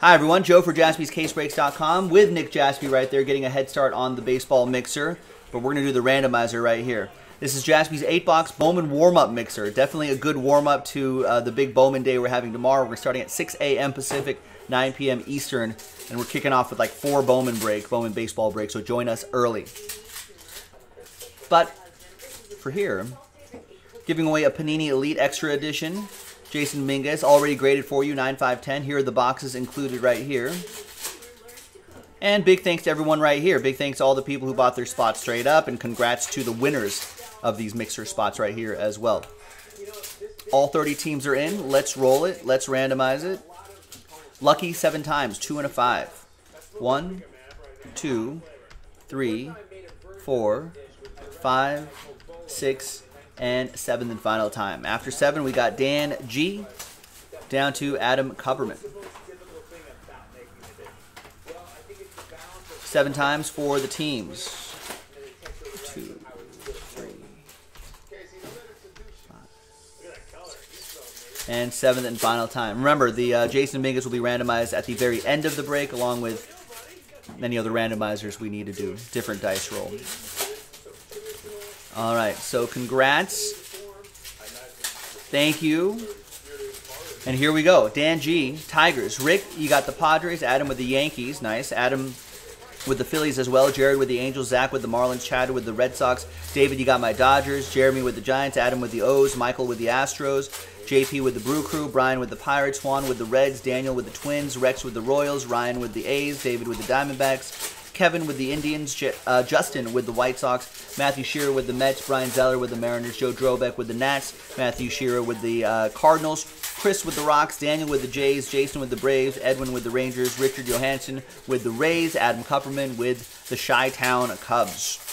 Hi, everyone. Joe for jaspyscasebreaks.com with Nick Jaspy right there getting a head start on the baseball mixer. But we're going to do the randomizer right here. This is Jaspy's 8-box Bowman warm-up mixer. Definitely a good warm-up to uh, the big Bowman day we're having tomorrow. We're starting at 6 a.m. Pacific, 9 p.m. Eastern, and we're kicking off with like four Bowman break, Bowman baseball break, so join us early. But for here, giving away a Panini Elite Extra Edition. Jasson Dominguez, already graded for you, 9510. Here are the boxes included right here. And big thanks to everyone right here. Big thanks to all the people who bought their spots straight up, and congrats to the winners of these mixer spots right here as well. All 30 teams are in. Let's roll it. Let's randomize it. Lucky seven times, two and a five. One, two, three, four, five, six, and seventh and final time. After seven, we got Dan G down to Adam Kupperman. Seven times for the teams. Two, three, five, and seventh and final time. Remember, the uh, Jasson Dominguez will be randomized at the very end of the break, along with many other randomizers we need to do. Different dice roll. All right, so congrats. Thank you. And here we go. Dan G, Tigers. Rick, you got the Padres. Adam with the Yankees. Nice. Adam with the Phillies as well. Jared with the Angels. Zach with the Marlins. Chad with the Red Sox. David, you got my Dodgers. Jeremy with the Giants. Adam with the O's. Michael with the Astros. JP with the Brew Crew. Brian with the Pirates. Juan with the Reds. Daniel with the Twins. Rex with the Royals. Ryan with the A's. David with the Diamondbacks. Kevin with the Indians, J- uh, Justin with the White Sox, Matthew Shearer with the Mets, Brian Zeller with the Mariners, Joe Drobeck with the Nats, Matthew Shearer with the uh, Cardinals, Chris with the Rocks, Daniel with the Jays, Jason with the Braves, Edwin with the Rangers, Richard Johansson with the Rays, Adam Kupperman with the Chi-Town Cubs.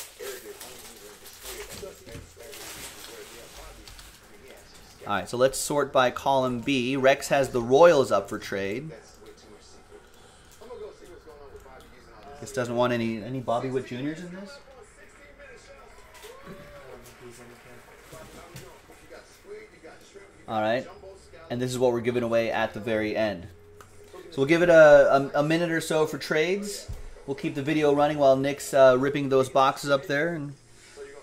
All right, so let's sort by column B. Rex has the Royals up for trade. This doesn't want any any Bobby Witt Juniors in this. All right, and this is what we're giving away at the very end. So we'll give it a, a, a minute or so for trades. We'll keep the video running while Nick's uh, ripping those boxes up there, and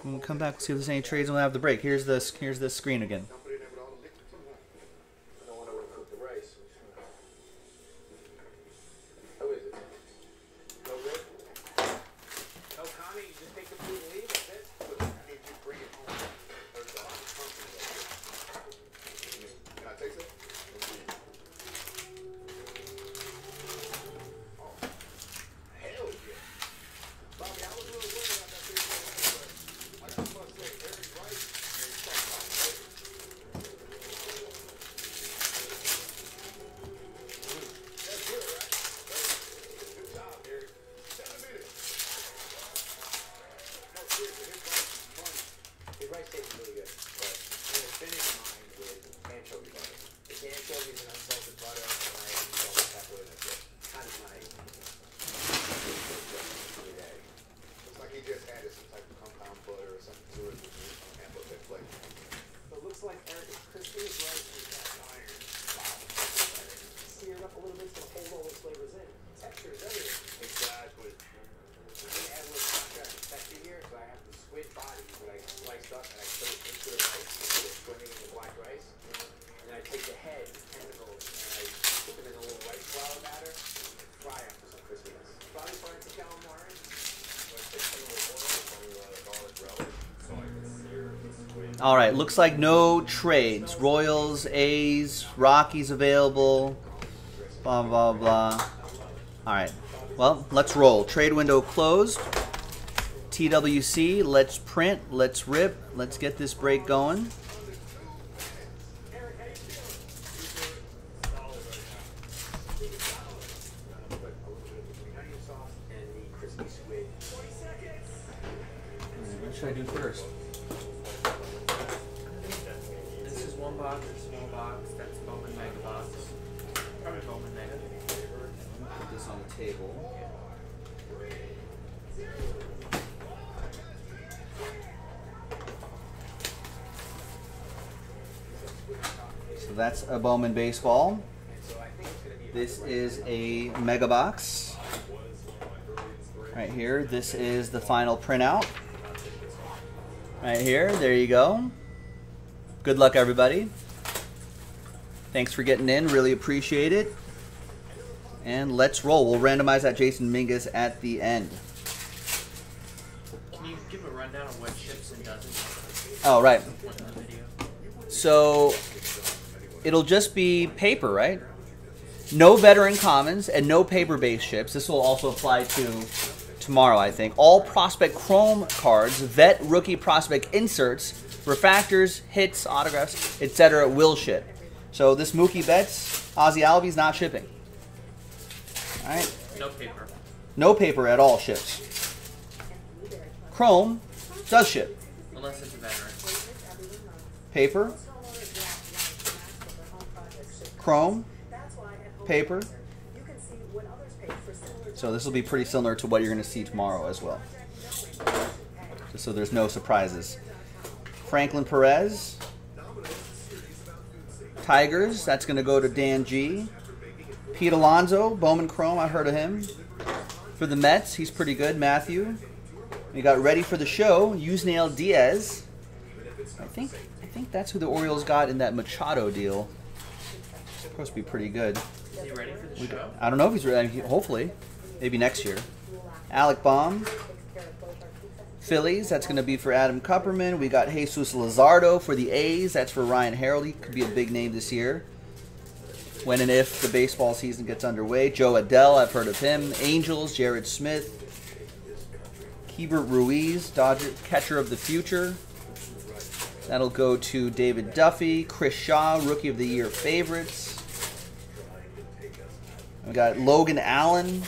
we'll come back and see if there's any trades. We'll have the break. Here's the here's the screen again. All right, looks like no trades. Royals, A's, Rockies available. Blah blah blah. All right. Well, let's roll. Trade window closed. TWC, let's print, let's rip, let's get this break going. So that's a Bowman baseball. So I think it's going to be This is a mega box. Right here. This is the final printout. Right here. There you go. Good luck, everybody. Thanks for getting in. Really appreciate it. And let's roll. We'll randomize that Jason Mingus at the end. Can you give a rundown of what ships and doesn't Oh, right. in the video? So it'll just be paper, right? No veteran commons and no paper based ships. This will also apply to tomorrow, I think. All prospect chrome cards, vet rookie prospect inserts, refractors, hits, autographs, etc. will ship. So this Mookie Betts, Ozzie Albies not shipping. All right. No paper. No paper at all ships. Chrome does ship. Unless it's a veteran. Paper, Chrome, paper. So this will be pretty similar to what you're going to see tomorrow as well. Just so there's no surprises. Franklin Perez. Tigers, that's going to go to Dan G. Pete Alonso, Bowman Chrome, I've heard of him. For the Mets, he's pretty good. Matthew. We got ready for the show. Yusniel Diaz. I think I think that's who the Orioles got in that Machado deal. Supposed to be pretty good. Is he ready for the We- show? I don't know if he's ready. Hopefully, maybe next year. Alec Bohm. Phillies. That's going to be for Adam Kupperman. We got Jesus Luzardo for the A's. That's for Ryan Harold. He could be a big name this year. When and if the baseball season gets underway. Jo Adell. I've heard of him. Angels. Jared Smith. Keibert Ruiz, Dodger catcher of the future. That'll go to David Duffy, Chris Shaw, rookie of the year favorites. We got Logan Allen,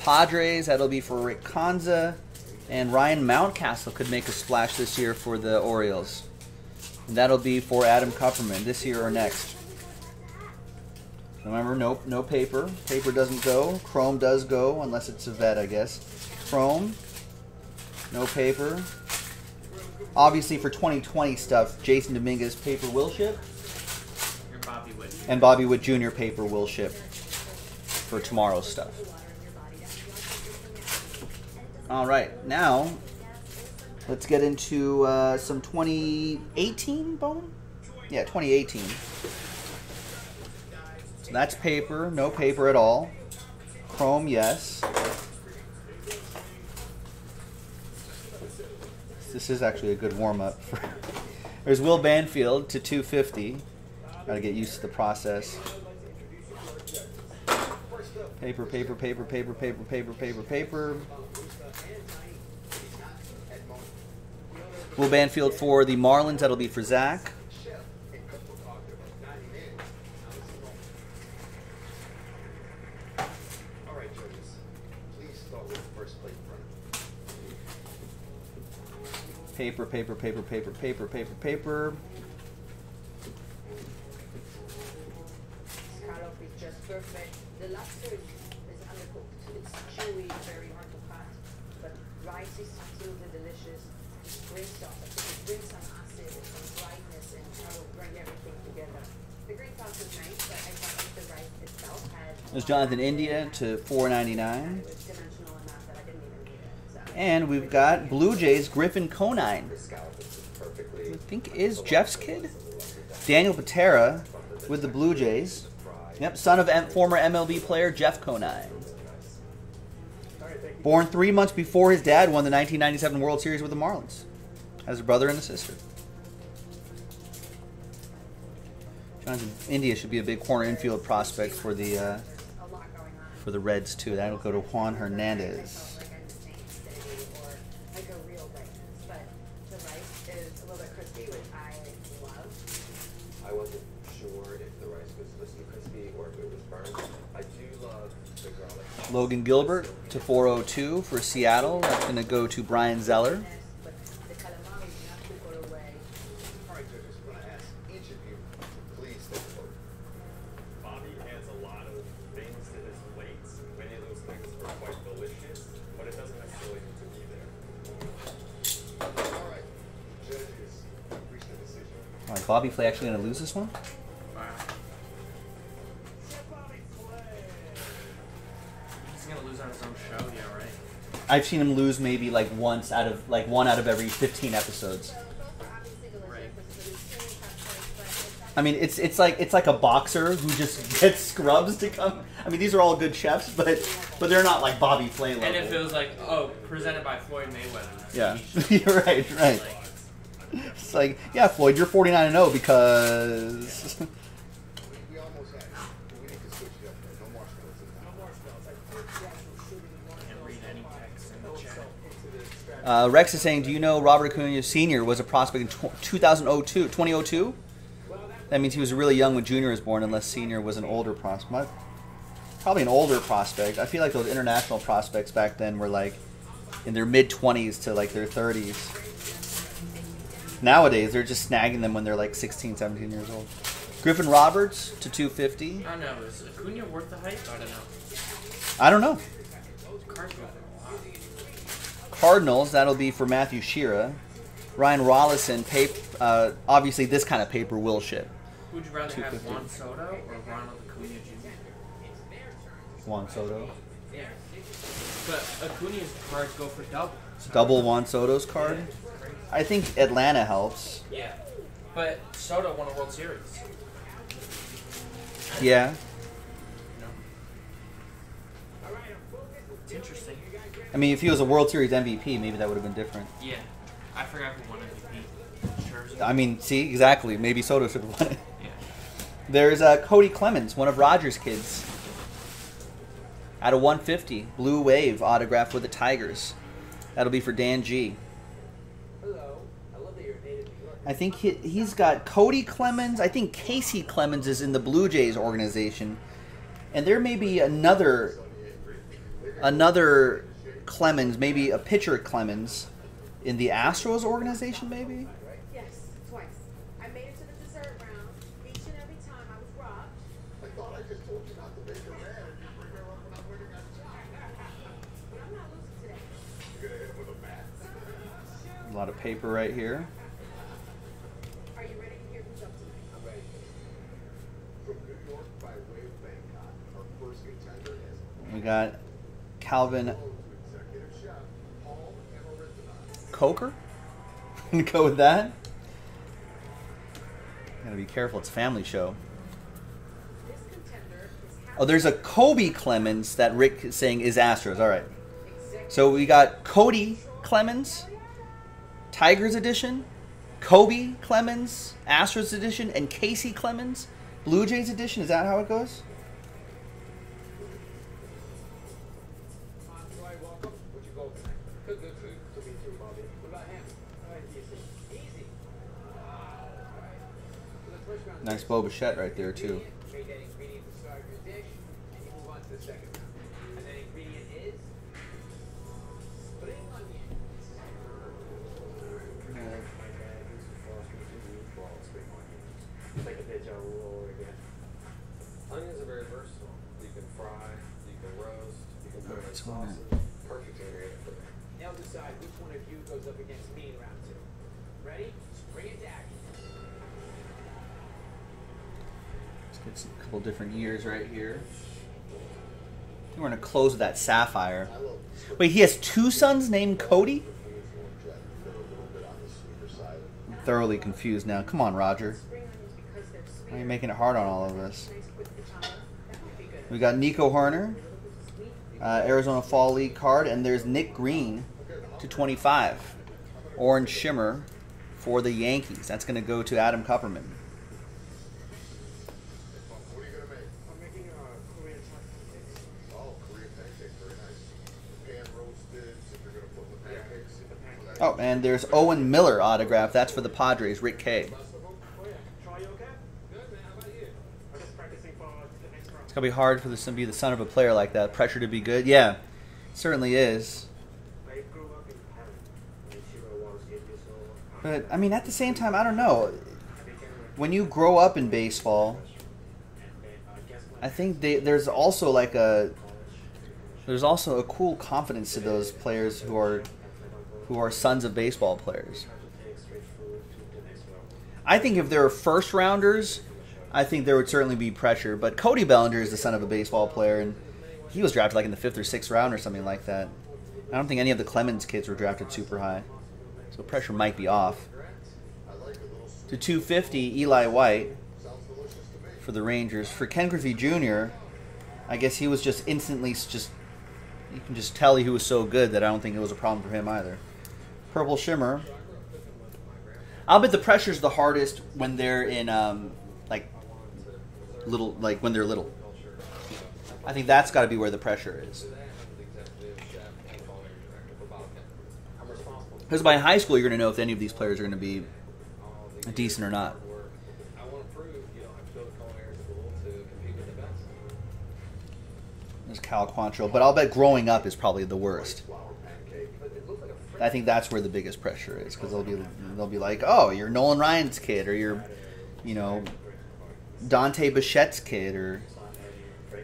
Padres. That'll be for Rick Conza. And Ryan Mountcastle could make a splash this year for the Orioles. And that'll be for Adam Kupperman this year or next. Remember, no, no paper. Paper doesn't go. Chrome does go, unless it's a vet, I guess. Chrome, no paper. Obviously, for 2020 stuff, Jasson Dominguez paper will ship, Your Bobby Witt. and Bobby Witt Jr. paper will ship for tomorrow's stuff. All right, now let's get into uh, some 2018 bone. Yeah, 2018. So that's paper, no paper at all. Chrome, yes. This is actually a good warm up. There's Will Banfield to 250. Got to get used to the process. Paper, paper, paper, paper, paper, paper, paper, paper. Will Banfield for the Marlins. That'll be for Zach. Paper, paper, paper, paper, paper, paper, paper. Scallop is just perfect. The lobster is, is undercooked. It's chewy, very hard to cut. But rice is absolutely delicious. It's great sauce. It brings some acid and some brightness and kind of bring everything together. The green sauce is nice, but I thought like the rice itself had There's Jonathan India to 499. it was dimensional enough that I didn't even need it. So. And we've got Blue Jays Griffin Conine. The scallop is perfectly. I think is Jeff's kid. Daniel Patera with the Blue Jays. Yep, son of M- former MLB player Jeff Conine. Born three months before his dad won the 1997 World Series with the Marlins. Has a brother and a sister. Jonathan India should be a big corner infield prospect for the uh, for the Reds too. That'll go to Juan Hernandez. like I'm just saying steady or like a real rice. But the rice is a little bit crispy, which I love. I wasn't sure if the rice was supposed to be crispy or if it was burned. I do love the garlic. Logan Gilbert to 402 for Seattle. That's going to go to Brian Zeller. But it doesn't have to really be the calamari is not too far away. All right, I've seen him lose maybe like once out of like one out of every 15 episodes. I mean, it's it's like it's like a boxer who just gets scrubs to come. I mean, these are all good chefs, but but they're not like Bobby Flay level. And if it was like, oh, presented by Floyd Mayweather. yeah, you're right, right. It's like, yeah, Floyd, you're 49 and 0 because We almost had it. but We need to switch it up. though. No more spells this time. can't read any text in the chat. Uh, Rex is saying, do you know Robert Acuna Sr. was a prospect in tw 2002, 2002? That means he was really young when Junior was born, unless Senior was an older prospect. Probably an older prospect. I feel like those international prospects back then were like in their mid 20s to like their 30s. Nowadays, they're just snagging them when they're like 16, 17 years old. Griffin Roberts to 250. I don't know. Is Acuna worth the hype? I don't know. I don't know. Cardinals, that'll be for Matthew Shearer. Ryan Rolison, pap- uh, obviously this kind of paper will ship. Would you rather have Juan Soto or Ronald Acuna Jr.? Juan Soto. Yeah. But Acuna's cards go for double. Double Juan Soto's card. I think Atlanta helps. Yeah. But Soto won a World Series. Yeah. Know? It's interesting. I mean, if he was a World Series MVP, maybe that would have been different. Yeah. I forgot who won MVP. Scherzer. I mean, see, exactly. Maybe Soto should have won it. yeah. There's uh, Cody Clemens, one of Rogers' kids. Out of 150, Blue Wave autograph with the Tigers. That'll be for Dan G. Hello. I love that you're a native New Yorker. I think he, he's got Cody Clemens. I think Kacy Clemens is in the Blue Jays organization, and there may be another another Clemens, maybe a pitcher Clemens, in the Astros organization. Maybe Yes, twice. I made it to the dessert round. Each and every time I was robbed. I thought I just told you not to make her mad and you bring her up when I'm winning that job. But I'm not losing today. You're gonna hit him with a bat. a lot of paper right here. Are you ready to hear who's up tonight? I'm ready. From New York by way of Bangkok, our first contender is We got Calvin Coker. Go with that. Gotta be careful. It's family show. Oh, there's a Koby Clemens that Rick is saying is Astros. All right. So we got Cody Clemens, Tigers edition, Koby Clemens, Astros edition, and Kacy Clemens, Blue Jays edition. Is that how it goes? Can make sauces. Perfect area. Now decide which one of you goes up against me in round two. Ready? Bring it down. Let's a couple different years right here. We're gonna close with that sapphire. Wait, he has two sons named Cody. I'm thoroughly confused now. Come on, Roger. Why are you making it hard on all of us? We got Nico Hoerner, uh, Arizona Fall League card, and there's Nick Green to 25. Orange Shimmer for the Yankees. That's going to go to Adam Kupperman. Oh, and there's Owen Miller autograph. That's for the Padres, Rick K. Oh yeah. Charlie, okay? Good man. How about you? I'm just practicing for the next round. It's going to be hard for this to be the son of a player like that. Pressure to be good. Yeah, certainly is. I grew up in Paris. And Shiro was here, so But, I mean, at the same time, I don't know. When you grow up in baseball, I think they, there's also like a there's also a cool confidence to those players who are who are sons of baseball players. I think if there were first rounders, I think there would certainly be pressure. But Cody Bellinger is the son of a baseball player, and he was drafted like in the fifth or sixth round or something like that. I don't think any of the Clemens kids were drafted super high, so pressure might be off. To 250, Eli White for the Rangers. For Ken Griffey Jr., I guess he was just instantly just you can just tell he was so good that I don't think it was a problem for him either. Purple Shimmer. I'll bet the pressure's the hardest when they're in um, like little like when they're little. I think that's got to be where the pressure is. Because by high school, you're going to know if any of these players are going to be decent or not. There's Cal Quantrill, but I'll bet growing up is probably the worst. I think that's where the biggest pressure is because they'll be they'll be like, oh, you're Nolan Ryan's kid, or you're, you know, Dante Bichette's kid, or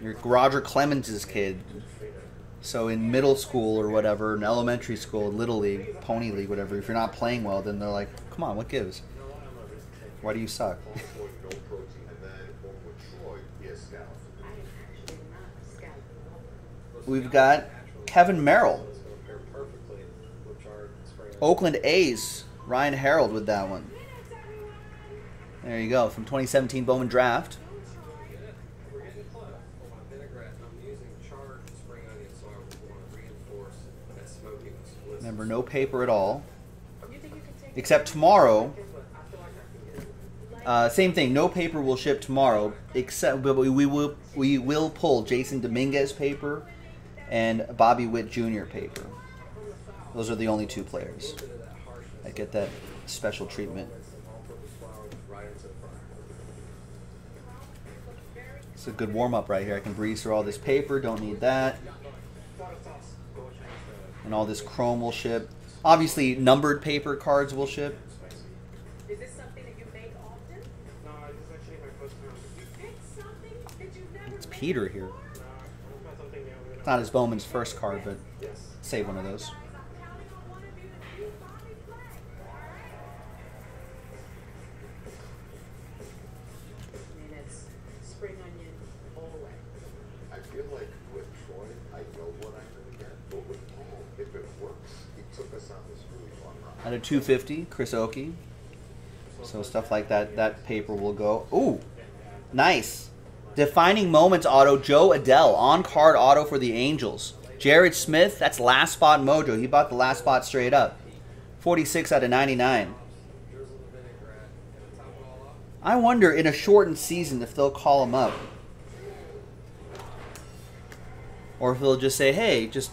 you're Roger Clemens's kid. So in middle school or whatever, in elementary school, little league, pony league, whatever, if you're not playing well, then they're like, come on, what gives? Why do you suck? We've got Kevin then Oakland A's, Ryan Harold with that one. There you go, from 2017 Bowman Draft. Remember, no paper at all. Except tomorrow, uh, same thing. No paper will ship tomorrow. Except but we, we will we will pull Jasson Dominguez paper and Bobby Witt Jr. paper. Those are the only two players that get that special treatment. Some all-purpose flour right into the fryer. It's a good warm up right here. I can breeze through all this paper. Don't need that. And all this chrome will ship. Obviously, numbered paper cards will ship. Is this something that you make often? No, this actually my first time. You picked something that you've It's? Peter here. No, I've got something new. It's not his Bowman's first card, but save one of those. I'm counting on one of you to beat Bobby Flay. And it's spring onion all the way. I feel like with Troy, I know what I'm gonna get, but with Paul, if it works, he took us on this really fun ride. At a 250, Chris Okey. So stuff like that, that paper will go. Ooh, nice. Defining moments auto, Jo Adell on card auto for the Angels. Jared Smith, that's last spot mojo. He bought the last spot straight up. 46 out of 99. Drizzle the vinaigrette and top it all up. I wonder in a shortened season if they'll call him up. Or if they'll just say, hey, just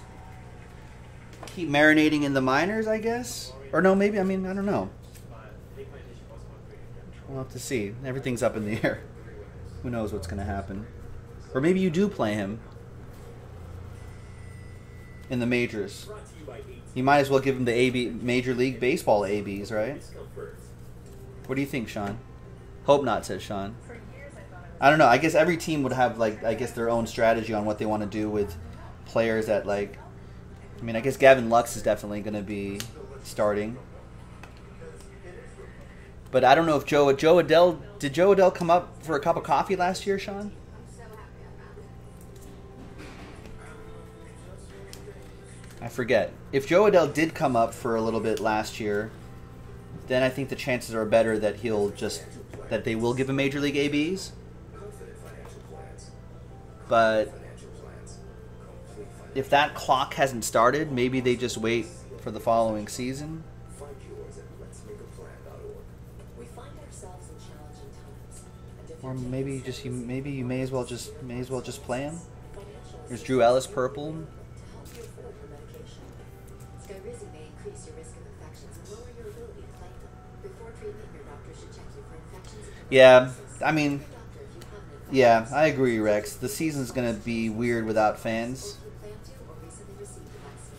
keep marinating in the minors, I guess? Or no, maybe, I mean, I don't know. We'll have to see. Everything's up in the air. Who knows what's going to happen? Or maybe you do play him in the majors. You might as well give him the AB Major League Baseball ABs, right? What do you think, Sean? Hope not, says Sean. I don't know. I guess every team would have like I guess their own strategy on what they want to do with players that like. I mean, I guess Gavin Lux is definitely going to be starting. But I don't know if Joe Jo Adell did Jo Adell come up for a cup of coffee last year, Sean? I forget. If Jo Adell did come up for a little bit last year, then I think the chances are better that he'll just that they will give him major league ABs. But if that clock hasn't started, maybe they just wait for the following season. Find yours at letsmakeaplan.org. We find ourselves in challenging times. Or maybe the just you maybe you may as well just may as well just play him. financial There's Drew Ellis purple. to help you afford your medication. Skyrizi may increase your risk of infections and lower your ability to fight them. Before treatment, your doctor should check you for infections. Yeah. I mean, Your doctor if you have an infection. yeah, I agree, Rex. The season's gonna be weird without fans.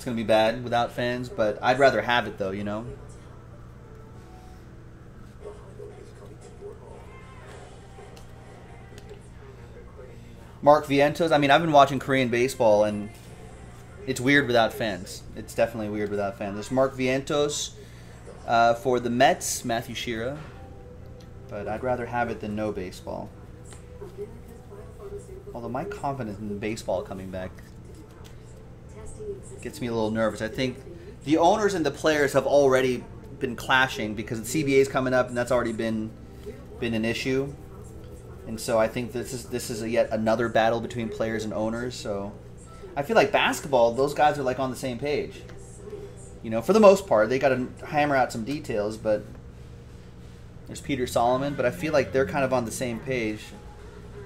It's gonna be bad without fans, but I'd rather have it though, you know. Mark Vientos. I mean, I've been watching Korean baseball, and it's weird without fans. It's definitely weird without fans. There's Mark Vientos uh, for the Mets, Matthew Shearer, but I'd rather have it than no baseball. Although my confidence in baseball coming back gets me a little nervous. I think the owners and the players have already been clashing because the CBA is coming up and that's already been been an issue. And so I think this is this is a yet another battle between players and owners. So I feel like basketball, those guys are like on the same page. You know, for the most part, they got to hammer out some details, but there's Peter Solomon, but I feel like they're kind of on the same page.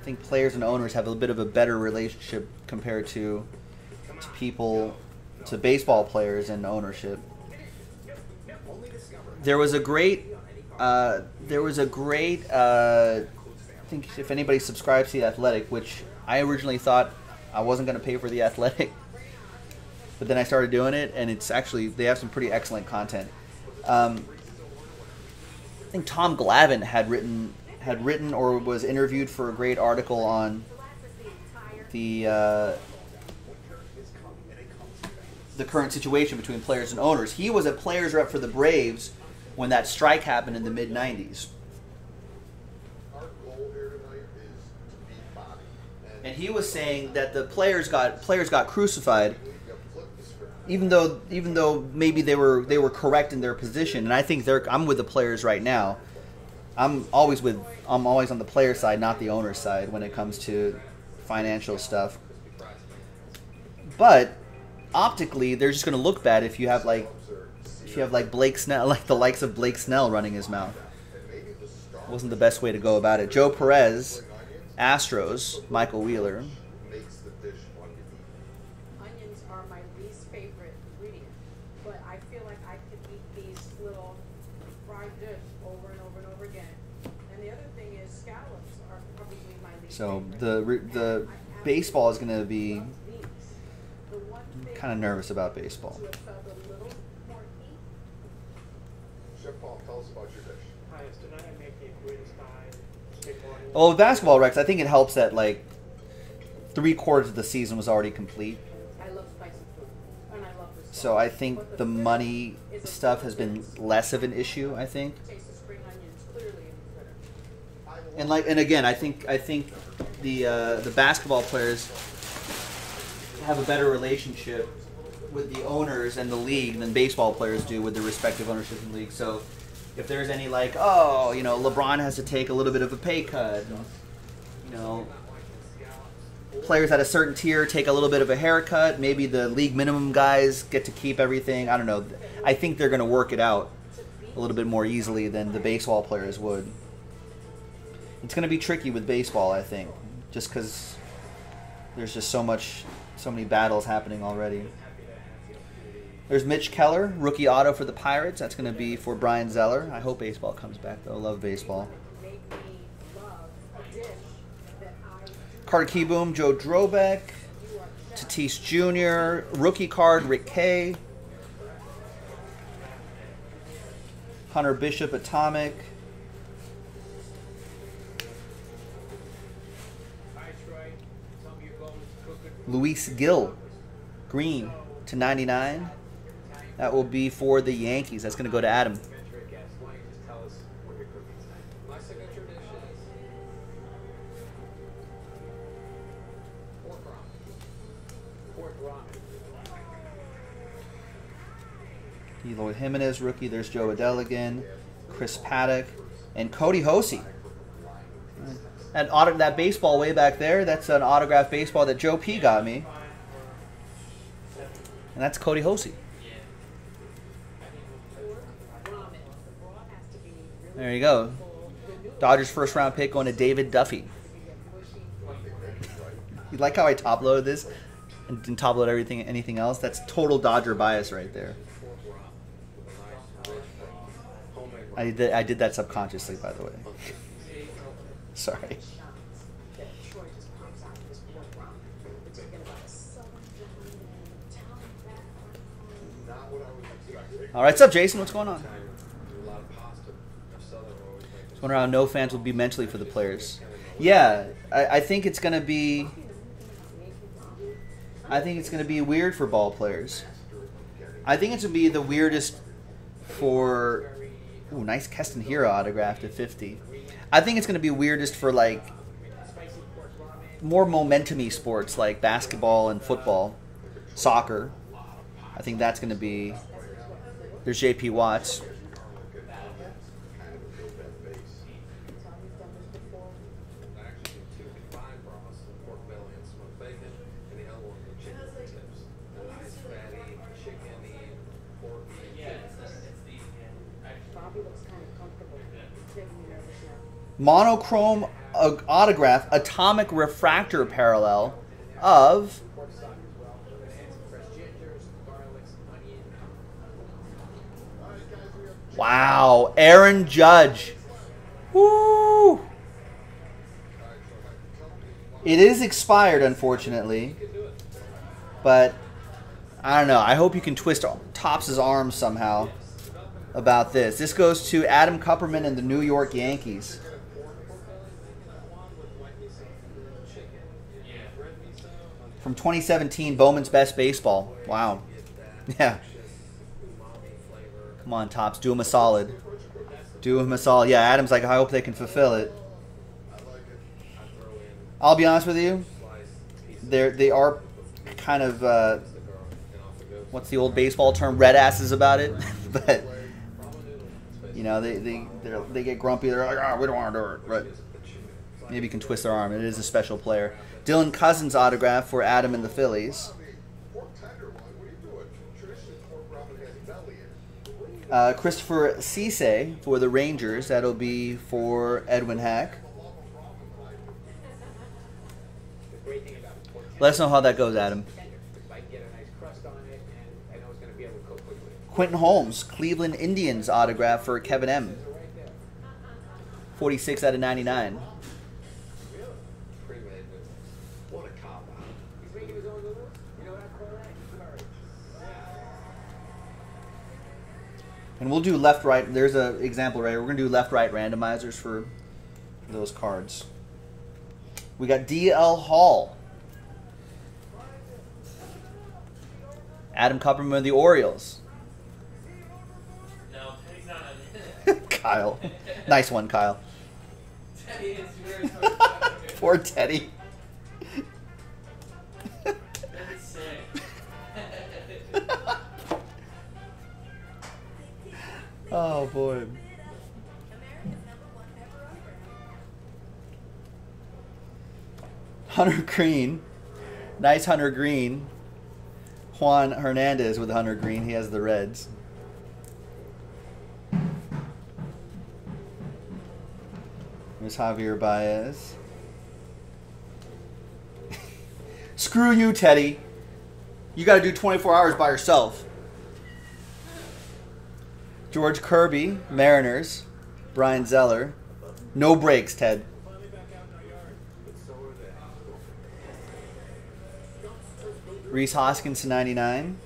I think players and owners have a bit of a better relationship compared to to people to baseball players and ownership. There was a great uh, there was a great uh, I think if anybody subscribes to the Athletic, which I originally thought I wasn't going to pay for the Athletic, but then I started doing it, and it's actually they have some pretty excellent content. Um, I think Tom Glavine had written had written or was interviewed for a great article on the uh, the current situation between players and owners. He was a players rep for the Braves when that strike happened in the mid '90s. Our goal here tonight is to beat Bobby. and he was saying that the players got players got crucified even though even though maybe they were they were correct in their position and I think they're I'm with the players right now I'm always with I'm always on the player side not the owner side when it comes to financial stuff but optically they're just going to look bad if you have like if you have like Blake Snell like the likes of Blake Snell running his mouth wasn't the best way to go about it Joe Perez Astros Michael Wheeler Makes the dish fun to eat. Onions are my least favorite ingredient, but I feel like I could eat these little fried dish over and over and over again. And the other thing is scallops are probably my least So the the baseball is going to be Love these. The one thing kind of nervous about baseball. to have felt a little more heat Chef Paul, tell us about your dish. Hi, yes, tonight I'm making a green style steak onion. Well, with basketball, Rex, I think it helps that like three quarters of the season was already complete. I love spicy food, and I love this. So I think the money stuff has been less of an issue. I think, Taste of spring onions clearly in the critter. and like, and again, I think I think the uh, the basketball players have a better relationship with the owners and the league than baseball players do with their respective ownership and the league. So if there's any like, oh, you know, LeBron has to take a little bit of a pay cut, you know, players at a certain tier take a little bit of a haircut. Maybe the league minimum guys get to keep everything. I don't know. I think they're going to work it out a little bit more easily than the baseball players would. It's going to be tricky with baseball, I think, just because there's just so much, so many battles happening already. There's Mitch Keller, rookie auto for the Pirates. That's going to be for Brian Zeller. I hope baseball comes back, though. Love baseball. Do Carter Kieboom, Joe Drobeck, Tatis Jr., rookie card, Rick Kay, Hunter Bishop, Atomic, Hi, Troy. Tell me you're going to cook it. Luis Gil, green to 99. That will be for the Yankees. That's going to go to Adam. Eloy Jimenez, rookie. There's Jo Adell again, Chris Paddack, and Kody Hoese. That auto, that baseball way back there, that's an autographed baseball that Joe P got me. And that's Kody Hoese. There you go. Dodgers first round pick going to David Duffy. You like how I top loaded this and didn't top load everything anything else? That's total Dodger bias right there. I did, I did that subconsciously, by the way. Sorry. All right, what's up, Jason? What's going on? Just wondering how no fans will be mentally for the players. Yeah, I, I think it's gonna be. I think it's gonna be weird for ball players. I think it's gonna be the weirdest for. Ooh, nice Keston Hiura autograph to fifty. I think it's gonna be weirdest for like more momentumy sports like basketball and football, soccer. I think that's going to be. There's J.P. Watts. kind of build that base. I actually do two combined broths, pork belly and smoked bacon, and the other one with chicken tips. A nice fatty, chickeny, porky. Bobby looks kind of comfortable. He's making me nervous now. Monochrome autograph atomic refractor parallel of wow aaron judge. Woo! it is expired unfortunately but i don't know. I hope you can twist Topps's arms somehow about this. This goes to adam kupperman and the new york yankees from 2017 bowman's best baseball wow yeah Come on, Topps. Do him a solid. Do him a solid. Yeah, Adam's like, I hope they can fulfill it. I'll be honest with you. They're they are kind of uh, what's the old baseball term? Red asses about it, but you know they they they get grumpy. They're like, oh, we don't want to do it. But maybe you can twist their arm. It is a special player. Dylan Cozens autograph for Adam and the Phillies. Uh, Christopher Cisse for the Rangers. That'll be for Edwin Hack. Let us know how that goes, Adam. Quentin Holmes, Cleveland Indians autograph for Kevin M. So right there. 46 out of 99. Pre-made noodles. What a cop out. He's making his own noodles? You know what I call that? Courage. And we'll do left right. There's an example right here. We're going to do left right randomizers for those cards. We got DL Hall. Adam Kupperman of the Orioles. No, Teddy's not on Kyle. Nice one, Kyle. Teddy is very. Poor Teddy. Oh, boy. Hunter Greene. Nice Hunter Greene. Juan Hernandez with Hunter Greene. He has the Reds. There's Javier Baez. Screw you, Teddy. You got to do 24 hours by yourself. George Kirby, Mariners. Brian Zeller. No breaks, Ted. Rhys Hoskins to 99.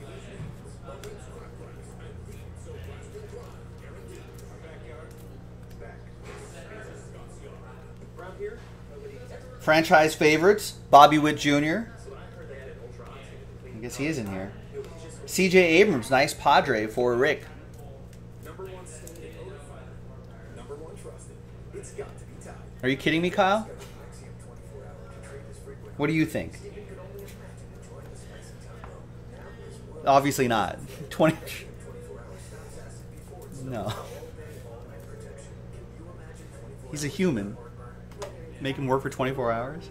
Franchise favorites, Bobby Witt Jr. I guess he is in here. CJ Abrams, nice Padre for Rick. Number one stated, number one trusted. It's got to be tied. Are you kidding me, Kyle? Nexium 24 hour can treat this frequent. What do you think? Obviously not. 20. 24 hours stops acid before it's No. all day, all night protection. Can you imagine 24 He's a human. Make him work for 24 hours?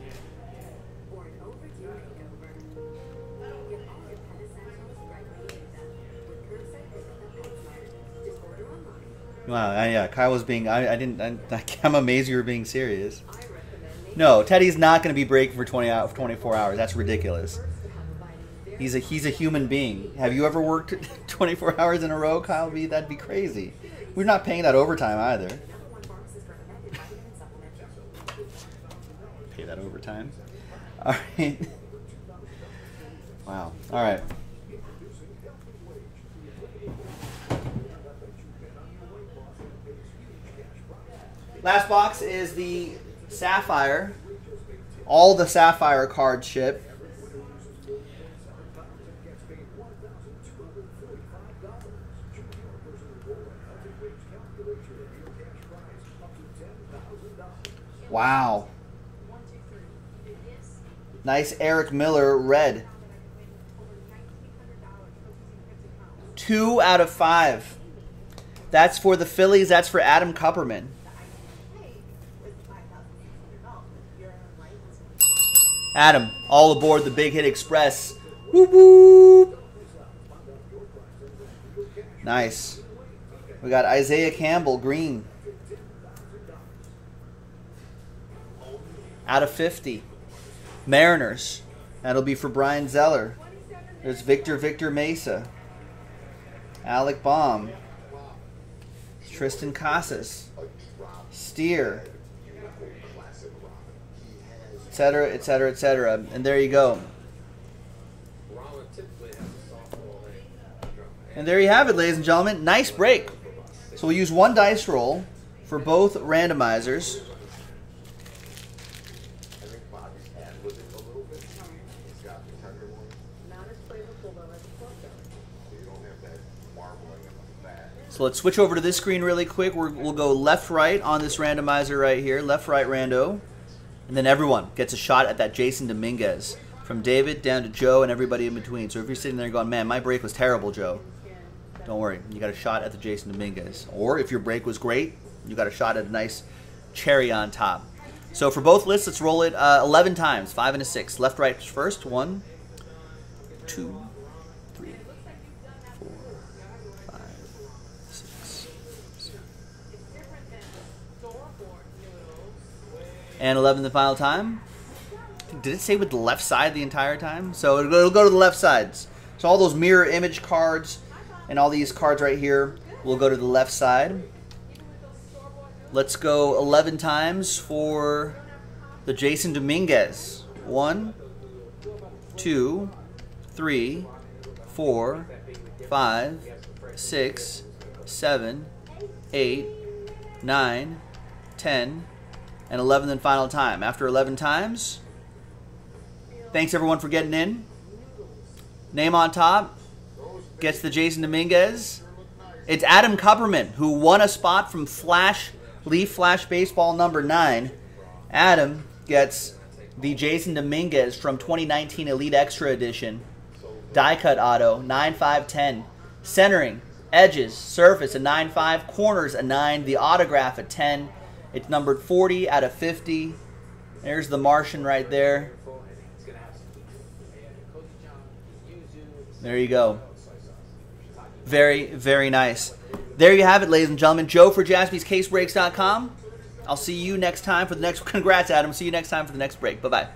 Wow, I, yeah, Kyle was being. I, I didn't. I, I'm amazed you were being serious. I recommend making No, Teddy's not going to be breaking for 20 out 24 hours. That's ridiculous. first to have a vitamin very He's a he's a human being. Have you ever worked 24 hours in a row, Kyle? B? That'd be crazy. We're not paying that overtime either. number one pharmacist recommended vitamin supplement. Pay that overtime. All right. Wow. All right. Last box is the Sapphire. All the Sapphire cards ship. Wow. Nice Erik Miller red. Two out of five. That's for the Phillies. That's for Adam Kupperman. Adam, all aboard the Big Hit Express. Whoop whoop. Nice. We got Isaiah Campbell, green. Out of 50. Mariners. That'll be for Brian Zeller. There's Victor Victor Mesa. Alec Bohm. Triston Casas. Steer. Etc., etc., etc. And there you go. And there you have it, ladies and gentlemen. Nice break. So we'll use one dice roll for both randomizers. So let's switch over to this screen really quick. We're, we'll go left right on this randomizer right here. Left right rando. And then everyone gets a shot at that Jasson Dominguez. From David down to Joe and everybody in between. So if you're sitting there going, man, my break was terrible, Joe. Don't worry. You got a shot at the Jasson Dominguez. Or if your break was great, you got a shot at a nice cherry on top. So for both lists, let's roll it uh, 11 times. Five and a six. Left, right first. One, two, three, four, five, six, seven. And 11 the final time. Did it say with the left side the entire time? So it'll, it'll go to the left sides. So all those mirror image cards and all these cards right here will go to the left side. Let's go 11 times for the Jasson Dominguez. One, two, three, four, five, six, seven, eight, nine, ten, and 11th and final time. After 11 times, thanks everyone for getting in. Name on top gets the Jasson Dominguez. It's Adam Kupperman who won a spot from Flash Leaf Flash Baseball number 9. Adam gets the Jasson Dominguez from 2019 Elite Extra Edition. Die cut auto, 9.510. Centering, edges, surface, a 9.5. Corners, a 9. The autograph, a 10. It's numbered 40 out of 50. There's the Martian right there. There you go. Very, very nice. There you have it, ladies and gentlemen. Joe for jaspyscasebreaks.com. I'll see you next time for the next. Congrats, Adam. See you next time for the next break. Bye bye.